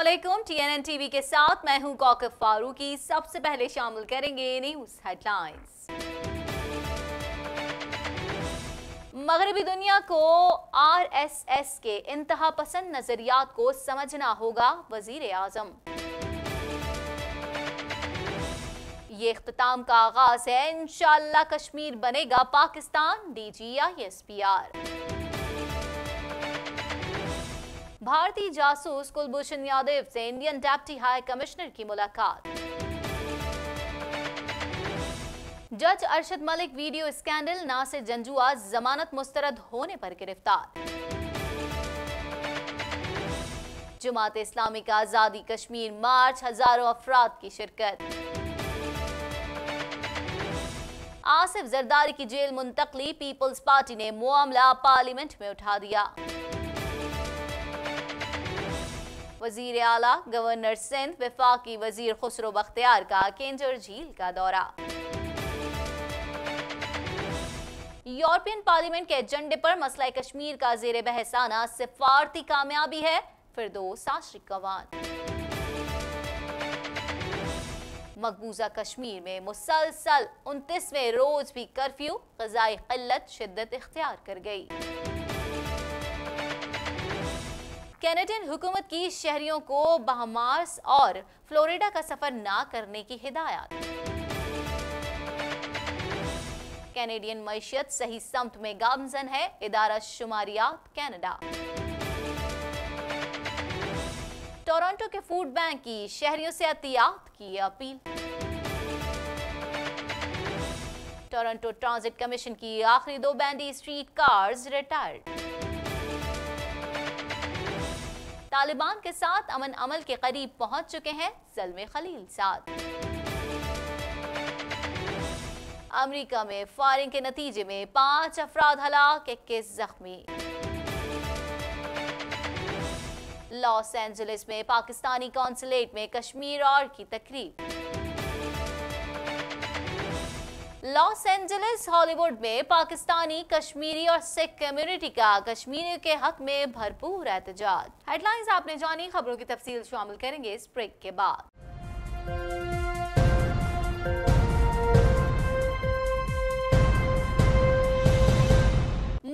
علیکم T N N T V کے ساتھ میں ہوں کوکب فاروقی۔ سب سے پہلے شامل کریں گے نیوز ہیڈ لائنز مغربی دنیا کو آر ایس ایس کے انتہا پسند نظریات کو سمجھنا ہوگا وزیر اعظم۔ یہ اختتام کا آغاز ہے۔ انشاءاللہ کشمیر بنے گا Pakistan. D G I, S P R. بھارتی جاسوس کلبھوشن یادیف سے انڈین ڈیپٹی ہائی کمشنر کی ملاقات۔ جج ارشد ملک ویڈیو اسکینڈل، ناصر جنجوا ضمانت مسترد ہونے پر گرفتار۔ جماعت اسلامی کا آزادی کشمیر، مارچ، ہزاروں افراد کی شرکت۔ آصف زرداری کی جیل منتقلی، پیپلز پارٹی نے معاملہ پارلیمنٹ میں اٹھا دیا۔ وزیر اعلیٰ گورنر سندھ وفاقی وزیر خسرو بختیار کا کینجر جھیل کا دورہ۔ یورپین پارلیمنٹ کے ایجنڈے پر مسئلہ کشمیر کا زیر بحث آنا سفارتی کامیابی ہے، فردوس آشری قوان۔ مقبوضہ کشمیر میں مسلسل انتیسویں روز بھی کرفیو غذائی قلت شدت اختیار کر گئی۔ کینیڈین حکومت کی شہریوں کو بہمارس اور فلوریڈا کا سفر نہ کرنے کی ہدایات۔ کینیڈین معیشت صحیح سمت میں گامزن ہے، ادارہ شماریات، کینیڈا۔ ٹورانٹو کے فوڈ بینک کی شہریوں سے احتیاط کی اپیل۔ ٹورانٹو ٹرانزٹ کمیشن کی آخری دو bandy street cars retired. Taliban کے ساتھ امن عمل کے قریب پہنچ چکے ہیں زلم خلیل ساتھ۔ امریکہ میں فائرنگ کے نتیجے میں پانچ افراد ہلاک اکیس زخمی۔ لاس اینجلس میں پاکستانی کانسلیٹ میں کشمیر اور کی تقریب۔ لاس اینجلس ہالی ووڈ میں پاکستانی، کشمیری اور سکھ کمیونٹی کا کشمیری کے حق میں بھرپور احتجاج۔ ہیڈ لائنز آپ نے جانی، خبروں کی تفصیل شامل کریں گے اس بریک کے بعد۔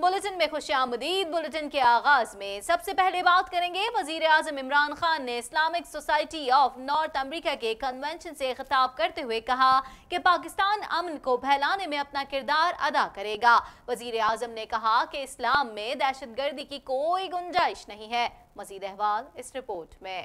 بلٹن میں خوش آمدید بلٹن کے آغاز میں سب سے پہلے بات کریں گے وزیر اعظم عمران خان نے Islamic Society of North America کے کنونشن سے خطاب کرتے ہوئے کہا کہ پاکستان امن کو پھیلانے میں اپنا کردار ادا کرے گا۔ وزیر اعظم نے کہا کہ اسلام میں دہشت گردی کی کوئی گنجائش نہیں ہے۔ مزید احوال اس رپورٹ میں۔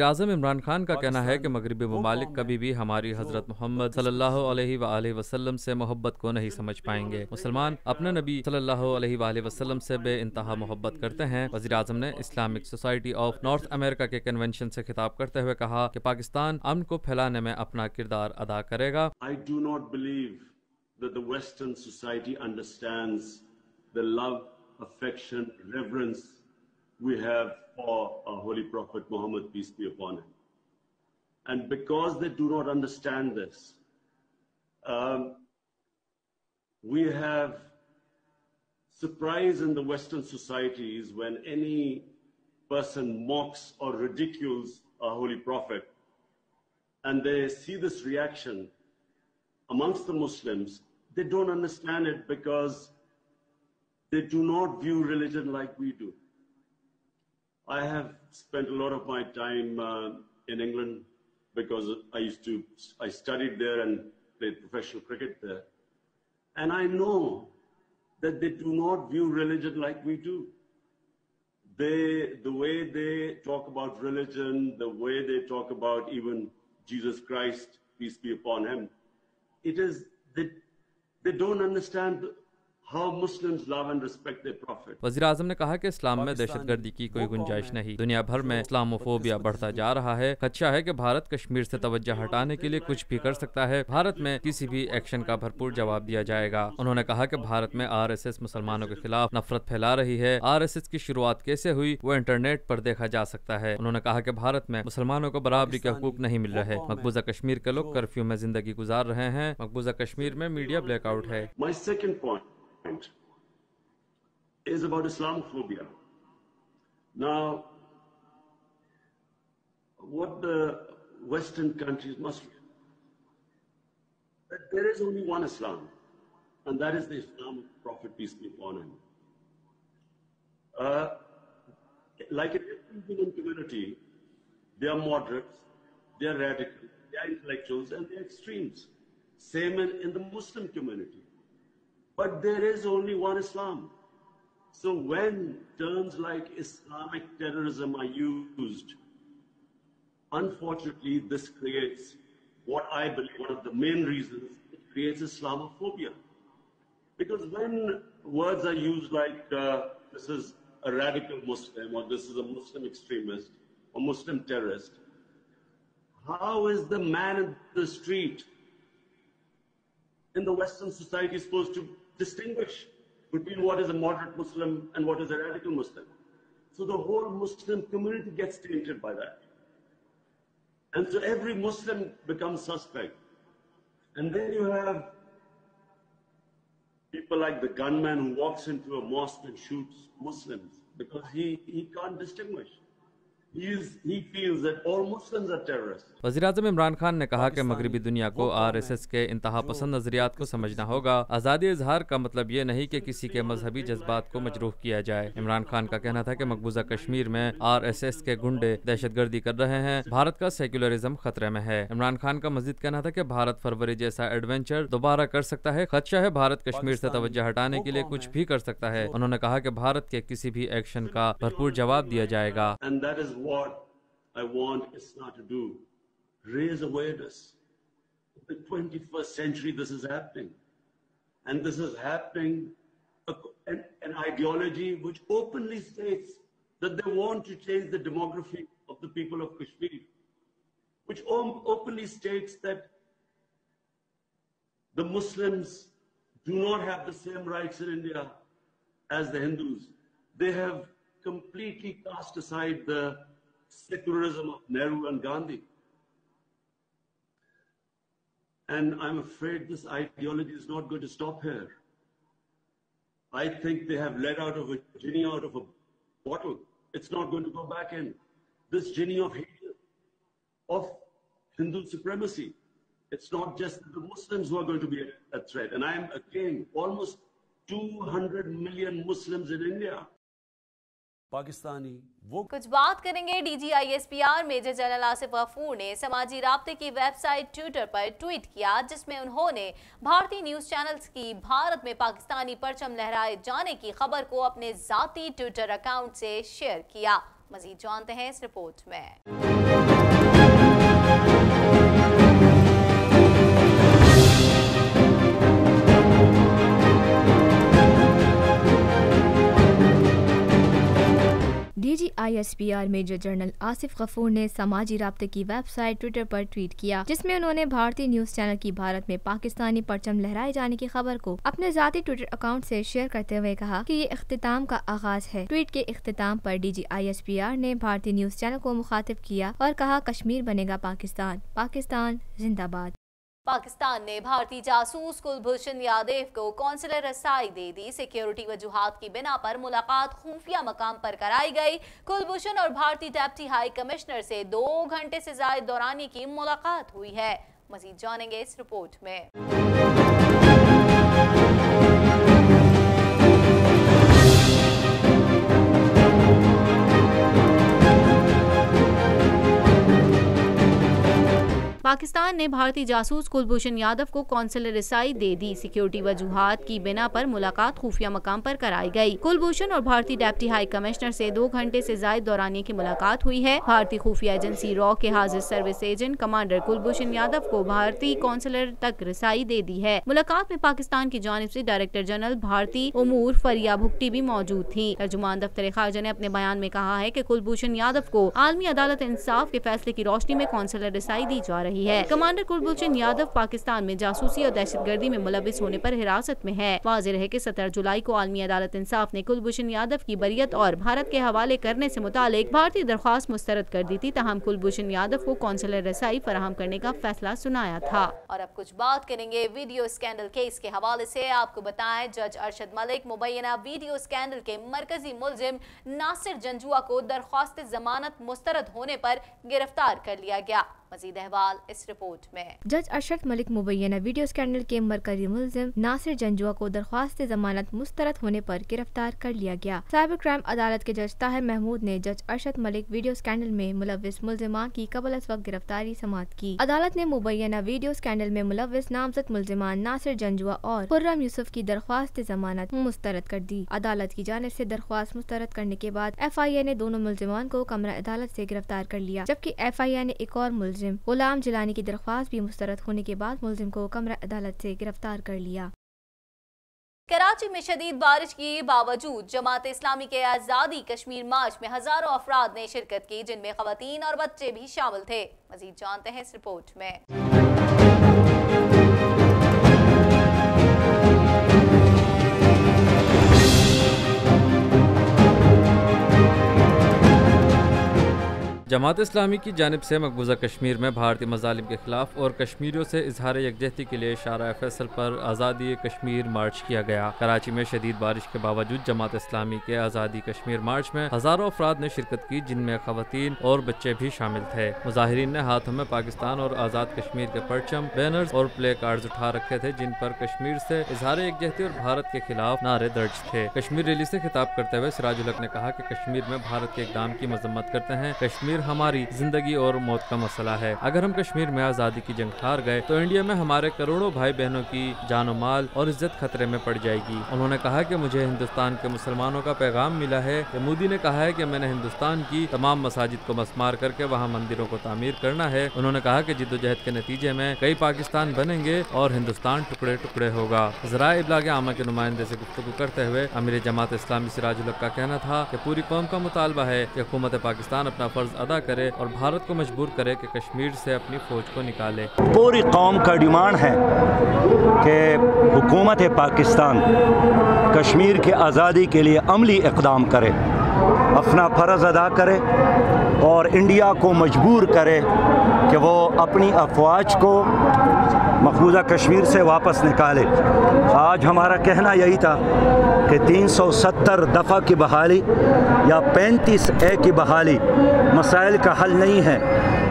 وزیراعظم عمران خان کا کہنا ہے کہ مغربی ممالک کبھی بھی ہماری حضرت محمد صلی اللہ علیہ وآلہ وسلم سے محبت کو نہیں سمجھ پائیں گے۔ مسلمان اپنے نبی صلی اللہ علیہ وآلہ وسلم سے بے انتہا محبت کرتے ہیں۔ وزیر اعظم نے Islamic Society of North America کے کنونشن سے خطاب کرتے ہوئے کہا کہ پاکستان امن کو پھیلانے میں اپنا کردار ادا کرے گا۔ Western society affection we have for our Holy Prophet Muhammad, peace be upon him. And because they do not understand this, um, we have surprise in the Western societies when any person mocks or ridicules our Holy Prophet. And they see this reaction amongst the Muslims, they don't understand it because they do not view religion like we do. I have spent a lot of my time uh, in England because I used to, I studied there and played professional cricket there. And I know that they do not view religion like we do. They, the way they talk about religion, the way they talk about even Jesus Christ, peace be upon him, it is, they, they don't understand how Muslims love and respect their Prophet. وزیر اعظم نے کہا کہ اسلام میں دہشت گردی کی کوئی گنجائش نہیں۔ دنیا بھر میں اسلاموفوبیا بڑھتا جا رہا ہے۔ خدشہ ہے کہ بھارت کشمیر سے توجہ ہٹانے کے لیے کچھ بھی کر سکتا ہے۔ بھارت میں کسی بھی ایکشن کا بھرپور جواب دیا جائے گا۔ انہوں نے کہا کہ بھارت میں آر ایس ایس مسلمانوں کے خلاف نفرت پھیلا رہی ہے۔ آر ایس ایس کی شروعات کیسے ہوئی وہ انٹرنیٹ پر دیکھا جا سکتا ہے۔ انہوں نے کہا کہ بھارت میں مسلمانوں کو برابری کے حقوق نہیں مل رہے۔ مقبوضہ کشمیر کے لوگ کرفیو میں زندگی گزار رہے ہیں۔ مقبوضہ کشمیر میں میڈیا بلیک آؤٹ ہے۔ My second point is about Islamophobia. Now, what the Western countries must that there is only one Islam, and that is the Islam of Prophet, peace be upon him. Uh, like in every human community, they are moderates, they are radicals, they are intellectuals, and they are extremes. Same in, in the Muslim community. But there is only one Islam. So when terms like Islamic terrorism are used, unfortunately, this creates what I believe one of the main reasons it creates Islamophobia. Because when words are used like uh, this is a radical Muslim or this is a Muslim extremist or Muslim terrorist, how is the man in the street in the Western society supposed to distinguish between what is a moderate Muslim and what is a radical Muslim? So the whole Muslim community gets tainted by that. And so every Muslim becomes suspect. And then you have people like the gunman who walks into a mosque and shoots Muslims because he, he can't distinguish. وزیر اعظم عمران خان نے کہا کہ مغربی دنیا کو R S S کے انتہا پسند نظریات کو سمجھنا ہوگا۔ آزادی اظہار کا مطلب یہ نہیں کہ کسی کے مذہبی جذبات کو مجروح کیا جائے۔ عمران خان کا کہنا تھا کہ مقبوضہ کشمیر میں آر ایس ایس کے گنڈے دہشت گردی کر رہے ہیں۔ بھارت کا سیکولرزم خطرے میں ہے۔ عمران خان کا مزید کہنا تھا کہ بھارت فروری جیسا ایڈونچر دوبارہ کر سکتا ہے۔ خدشہ ہے بھارت کشمیر سے توجہ ہٹانے کے لیے کچھ بھی کر سکتا ہے۔ انہوں نے کہا کہ بھارت کے کسی بھی ایکشن کا بھرپور جواب دیا جائے گا۔ What I want Islam to do. Raise awareness. The 21st century, this is happening. And this is happening, an, an ideology which openly states that they want to change the demography of the people of Kashmir, which openly states that the Muslims do not have the same rights in India as the Hindus. They have completely cast aside the secularism of Nehru and Gandhi. And I'm afraid this ideology is not going to stop here. I think they have let out of a genie out of a bottle. It's not going to go back in. This genie of hate, of Hindu supremacy. It's not just the Muslims who are going to be a, a threat. And I'm again almost 200 million Muslims in India. Pakistani, وہ کچھ بات کریں گے D G I S P R, major general Asif Ghafoor نے سماجی رابطے کی website Twitter پر ٹویٹ کیا، جس میں انہوں نے بھارتی نیوز چینلز کی بھارت میں پاکستانی پرچم لہرائے جانے کی خبر کو اپنے ذاتی ٹویٹر اکاؤنٹ سے شیئر کیا۔ مزید جانتے ہیں اس رپورٹ میں۔ S P R major general Asif Ghafoor نے سماجی رابطے کی ویب سائٹ ٹویٹر پر ٹویٹ کیا، جس میں انہوں نے بھارتی نیوز چینل کی بھارت میں پاکستانی پرچم لہرائے جانے کی خبر کو اپنے ذاتی ٹویٹر اکاؤنٹ سے شیئر کرتے ہوئے کہا کہ یہ اختتام کا آغاز ہے۔ ٹویٹ کے اختتام پر D G I S P R نے بھارتی نیوز چینل کو مخاطب کیا اور کہا، کشمیر بنے گا پاکستان۔ پاکستان زندہ باد۔ پاکستان نے بھارتی جاسوس کلبھوشن یادیو کو کونسلر رسائی دے دی۔ سیکیورٹی وجوہات کی بنا پر ملاقات خفیہ مقام پر کرائی گئی۔ کلبھوشن اور بھارتی ڈیپٹی ہائی کمشنر سے دو گھنٹے سے زائد دورانی کی ملاقات ہوئی ہے۔ مزید جانیں گے اس رپورٹ میں۔ پاکستان نے بھارتی جاسوس کلبھوشن یادو کو کونسلر رسائی دے دی۔ سیکیورٹی وجوہات کی بنا پر ملاقات خفیہ مقام پر کرائی گئی۔ کلبھوشن اور بھارتی ڈیپٹی ہائی کمشنر سے دو گھنٹے سے زائد دورانی کی ملاقات ہوئی ہے۔ بھارتی خفیہ ایجنسی رو کے حاضر service agent commander Kulbhushan Yadav کو بھارتی کونسلر تک رسائی دے دی ہے۔ ملاقات میں پاکستان کی جانب سے ڈائریکٹر جنرل بھارتی امور فریا بھکٹی بھی موجود تھی ترجمان دفتر خارجہ نے اپنے بیان میں کہا ہے کہ کلبھوشن یادو کو عالمی عدالت انصاف کے فیصلے کی روشنی میں کونسلر رسائی دی جا رہی ہے۔ کمانڈر کلبھوشن یادو پاکستان میں جاسوسی اور دہشت گردی میں ملوث ہونے پر حراست میں ہے۔ واضح رہے کہ سترہ جولائی کو عالمی عدالت انصاف نے کلبھوشن یادو کی بریت اور بھارت کے حوالے کرنے سے متعلق بھارتی درخواست مسترد کر دی تھی۔ تاہم کلبھوشن یادو کو کونسلر رسائی فراہم کرنے کا فیصلہ سنایا تھا۔ اور اب کچھ بات کریں گے ویڈیو اسکینڈل کیس کے حوالے سے۔ آپ کو بتائیں، جج ارشد ملک، مبینہ ویڈیو اسکینڈل کے مرکزی ملزم ناصر جنجوا کو درخواست ضمانت مسترد ہونے پر گرفتار کر لیا گیا۔ مزید احوال اس رپورٹ میں۔ جج ارشد ملک مبینہ ویڈیو اسکینڈل کے مرکزی ملزم ناصر جنجوا کو درخواست ضمانت مسترد ہونے پر گرفتار کر لیا گیا۔ سائبر کرائم عدالت کے جج طاہر محمود نے جج ارشد ملک ویڈیو اسکینڈل میں ملوث ملزمان کی قبل از وقت گرفتاری سماعت کی۔ عدالت نے مبینہ ویڈیو اسکینڈل میں ملوث نامزد ملزمان ناصر جنجوا اور خرم یوسف کی درخواست ضمانت مسترد کر دی۔ عدالت کی جانب سے درخواست مسترد کرنے کے بعد ایف آئی اے نے دونوں ملزمان کو کمرہ عدالت سے گرفتار کر لیا، جبکہ ایف آئی اے نے ایک اور ملزم ملزم۔ غلام جلانی کی درخواست بھی مسترد ہونے کے بعد ملزم کو کمرہ عدالت سے گرفتار کر لیا۔ کراچی میں شدید بارش کی باوجود جماعت اسلامی کے آزادی کشمیر مارچ میں ہزاروں افراد نے شرکت کی، جن میں خواتین اور بچے بھی شامل تھے۔ مزید جانتے ہیں اس رپورٹ میں۔ جماعت اسلامی کی جانب سے مقبوضہ کشمیر میں بھارتی مظالم کے خلاف اور کشمیریوں سے اظہار یکجہتی کے لیے شارع فیصل پر آزادی کشمیر مارچ کیا گیا۔ کراچی میں شدید بارش کے باوجود جماعت اسلامی کے آزادی کشمیر مارچ میں ہزاروں افراد نے شرکت کی، جن میں خواتین اور بچے بھی شامل تھے۔ مظاہرین نے ہاتھوں میں پاکستان اور آزاد کشمیر کے پرچم، بینرز اور پلے کارڈز اٹھا رکھے تھے، جن پر کشمیر سے اظہار یکجہتی اور بھارت کے خلاف نعرے درج تھے۔ کشمیر ریلی سے خطاب کرتے ہوئے سراج الحق نے کہا کہ کشمیر میں بھارت کے اقدام کی مذمت کرتے ہیں، کشمیر ہماری زندگی اور موت کا مسئلہ ہے۔ اگر ہم کشمیر میں آزادی کی جنگ ہار گئے تو انڈیا میں ہمارے کروڑوں بھائی بہنوں کی جان و مال اور عزت خطرے میں پڑ جائے گی۔ انہوں نے کہا کہ مجھے ہندوستان کے مسلمانوں کا پیغام ملا ہے۔ کہ مودی نے کہا ہے کہ میں نے ہندوستان کی تمام مساجد کو مسمار کر کے وہاں مندروں کو تعمیر کرنا ہے۔ انہوں نے کہا کہ جد و جہد کے نتیجے میں کئی پاکستان بنیں گے اور ہندوستان ٹکڑے ٹکڑے ہوگا۔ ذرائع ابلاغ عامہ کے نمائندے سے گفتگو کرتے ہوئے امیر جماعت اسلامی سراج الحق کا کہنا تھا کہ پوری قوم کا مطالبہ ہے کہ حکومت پاکستان اپنا فرض ادا کرے اور بھارت کو مجبور کرے کہ کشمیر سے اپنی فوج کو نکالے۔ پوری قوم کا ڈیمانڈ ہے کہ حکومت پاکستان کشمیر کے آزادی کے لیے عملی اقدام کرے۔ اپنا فرض ادا کرے اور انڈیا کو مجبور کرے کہ وہ اپنی افواج کو مقبوضہ کشمیر سے واپس نکالے۔ آج ہمارا کہنا یہی تھا کہ تین سو ستر دفعہ کی بحالی یا پینتیس اے کی بحالی مسائل کا حل نہیں ہے۔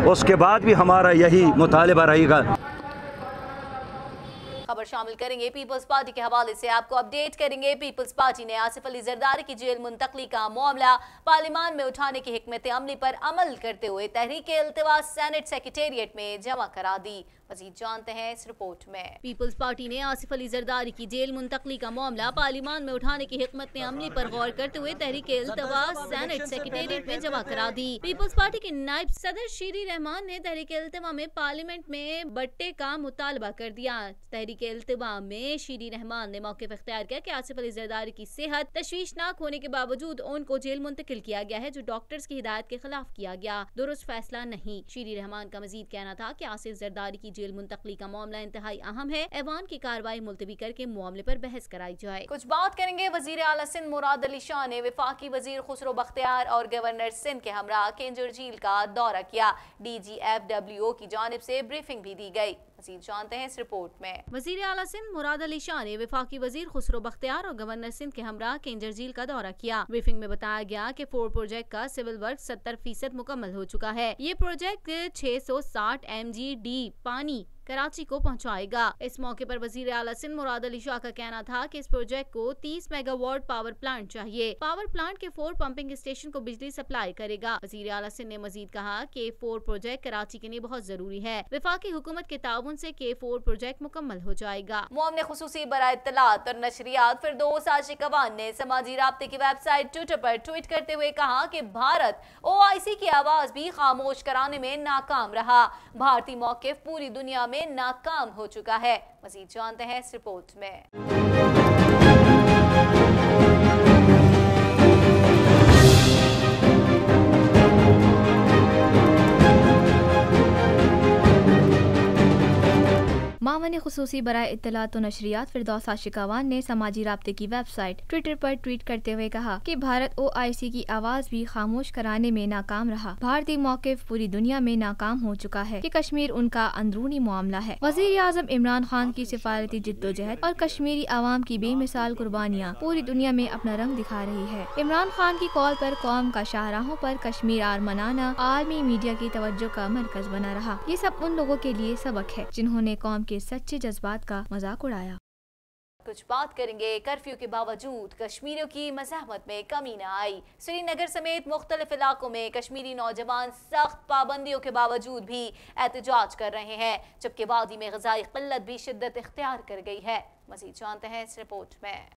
اس کے بعد بھی ہمارا یہی مطالبہ رہے گا۔ خبر شامل کریں گے۔ پیپلز پارٹی کے حوالے سے آپ کو اپڈیٹ کریں گے۔ پیپلز پارٹی نے آصف علی زرداری کی جیل منتقلی کا معاملہ پارلیمان میں اٹھانے کی حکمت عملی پر عمل کرتے ہوئے تحریک التواس سینٹ سیکریٹریٹ میں جمع کرا دی۔ مزید جانتے ہیں اس رپورٹ میں۔ پیپلز پارٹی نے آصف علی زرداری کی جیل منتقلی کا معاملہ پارلیمان میں اٹھانے کی حکمت عملی پر غور کرتے ہوئے تحریک التواس سینٹ سیکریٹریٹ میں جمع کرا دی۔ پیپلز پارٹی کے نائب صدر شیری رحمان نے تحریک التوا میں پارلیمنٹ میں بٹے کا مطالبہ کر دیا۔ تحریک التوا میں شیری رحمان نے موقف اختیار کیا کہ آصف علی زرداری کی صحت تشویشناک ہونے کے باوجود ان کو جیل منتقل کیا گیا ہے جو ڈاکٹرز کی ہدایت کے خلاف کیا گیا۔ درست فیصلہ نہیں۔ شیری رحمان کا مزید کہنا تھا کہ آصف زرداری کی جیل منتقلی کا معاملہ انتہائی اہم ہے۔ ایوان کی کاروائی ملتوی کر کے معاملے پر بحث کرائی جائے۔ کچھ بات کریں گے۔ وزیر اعلی سندھ مراد علی شاہ نے وفاقی وزیر خسرو بختیار اور گورنر سندھ کے ہمراہ کینجر جھیل کا دورہ کیا۔ ڈی جی ایف ڈبلیو کی جانب سے بریفنگ بھی دی گئی۔ مزید جانتے ہیں اس رپورٹ میں۔ وزیر اعلیٰ سندھ مراد علی شاہ نے وفاقی وزیر خسرو بختیار اور گورنر سندھ کے ہمراہ کینجر جھیل کا دورہ کیا۔ بریفنگ میں بتایا گیا کہ فور پروجیکٹ کا سول ورک ستر فیصد مکمل ہو چکا ہے۔ یہ پروجیکٹ چھ سو ساٹھ ایم جی ڈی پانی کراچی کو پہنچائے گا۔ اس موقع پر وزیر اعلیٰ سندھ مراد علی شاہ کا کہنا تھا کہ اس پروجیکٹ کو تیس میگا واٹ پاور پلانٹ چاہیے۔ پاور پلانٹ کے فور پمپنگ اسٹیشن کو بجلی سپلائی کرے گا۔ وزیر اعلیٰ سندھ نے مزید کہا کہ فور پروجیکٹ کراچی کے لیے بہت ضروری ہے۔ وفاقی حکومت کے تعاون سے کے فور پروجیکٹ مکمل ہو جائے گا۔ موم نے خصوصی برائے اطلاعات اور نشریات فردوس آشی قوان نے سماجی رابطے کی ویب سائٹ ٹویٹر پر ٹویٹ کرتے ہوئے کہا کہ بھارت او آئی سی کی آواز بھی خاموش کرانے میں ناکام رہا۔ بھارتی موقف پوری دنیا میں میں ناکام ہو چکا ہے۔ مزید جانتے ہیں اس رپورٹ میں۔ نے خصوصی برائے اطلاعات و نشریات فردوس آشکاوان نے سماجی رابطے کی ویب سائٹ ٹویٹر پر ٹویٹ کرتے ہوئے کہا کہ بھارت او آئی سی کی آواز بھی خاموش کرانے میں ناکام رہا۔ بھارتی موقف پوری دنیا میں ناکام ہو چکا ہے کہ کشمیر ان کا اندرونی معاملہ ہے۔ وزیر اعظم عمران خان کی سفارتی جد و جہد اور کشمیری عوام کی بے مثال قربانیاں پوری دنیا میں اپنا رنگ دکھا رہی ہے۔ عمران خان کی کال پر قوم کا شاہراہوں پر کشمیر آر منانا عالمی میڈیا کی توجہ کا مرکز بنا رہا۔ یہ سب ان لوگوں کے لیے سبق ہے جنہوں نے قوم کے سچ سچے جذبات کا مذاق اڑایا۔ کچھ بات کریں گے، کرفیو کے باوجود کشمیریوں کی مزاحمت میں کمی نہ آئی۔ سری نگر سمیت مختلف علاقوں میں کشمیری نوجوان سخت پابندیوں کے باوجود بھی احتجاج کر رہے ہیں، جبکہ وادی میں غذائی قلت بھی شدت اختیار کر گئی ہے۔ مزید جانتے ہیں اس رپورٹ میں۔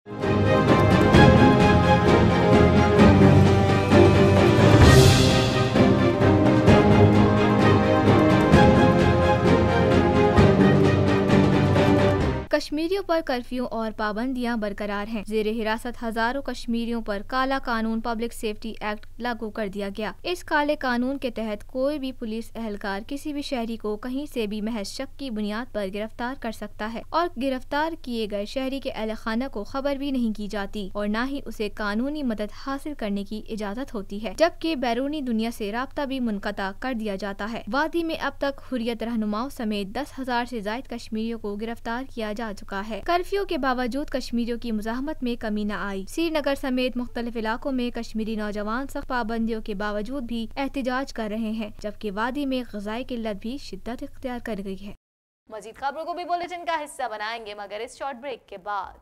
کشمیریوں پر کرفیو اور پابندیاں برقرار ہیں۔ زیر حراست ہزاروں کشمیریوں پر کالا قانون پبلک سیفٹی ایکٹ لاگو کر دیا گیا۔ اس کالے قانون کے تحت کوئی بھی پولیس اہلکار کسی بھی شہری کو کہیں سے بھی محض شک کی بنیاد پر گرفتار کر سکتا ہے اور گرفتار کیے گئے شہری کے اہل خانہ کو خبر بھی نہیں کی جاتی اور نہ ہی اسے قانونی مدد حاصل کرنے کی اجازت ہوتی ہے، جبکہ بیرونی دنیا سے رابطہ بھی منقطع کر دیا جاتا ہے۔ وادی میں اب تک حریت رہنماؤں سمیت دس ہزار سے زائد کشمیریوں کو گرفتار کیا جا چکا ہے۔ کرفیو کے باوجود کشمیریوں کی مزاحمت میں کمی نہ آئی۔ سری نگر سمیت مختلف علاقوں میں کشمیری نوجوان سخت پابندیوں کے باوجود بھی احتجاج کر رہے ہیں، جبکہ وادی میں غذائی قلت بھی شدت اختیار کر گئی ہے۔ مزید خبروں کو بھی بولٹن کا حصہ بنائیں گے، مگر اس شارٹ بریک کے بعد۔